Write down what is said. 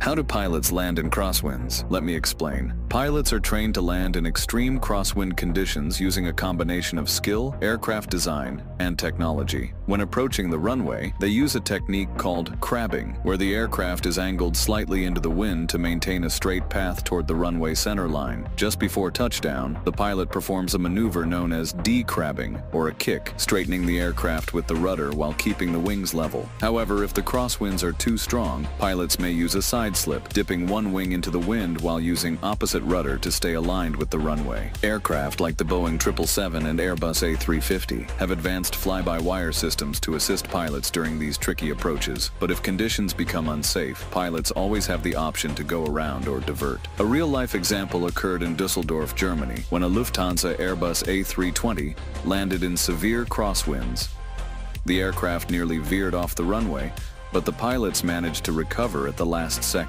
How do pilots land in crosswinds? Let me explain. Pilots are trained to land in extreme crosswind conditions using a combination of skill, aircraft design, and technology. When approaching the runway, they use a technique called crabbing, where the aircraft is angled slightly into the wind to maintain a straight path toward the runway center line. Just before touchdown, the pilot performs a maneuver known as decrabbing, or a kick, straightening the aircraft with the rudder while keeping the wings level. However, if the crosswinds are too strong, pilots may use a side slip, dipping one wing into the wind while using opposite rudder to stay aligned with the runway. Aircraft like the Boeing 777 and Airbus A350 have advanced fly-by-wire systems to assist pilots during these tricky approaches, but if conditions become unsafe, pilots always have the option to go around or divert. A real-life example occurred in Dusseldorf, Germany, when a Lufthansa Airbus A320 landed in severe crosswinds. The aircraft nearly veered off the runway, but the pilots managed to recover at the last second.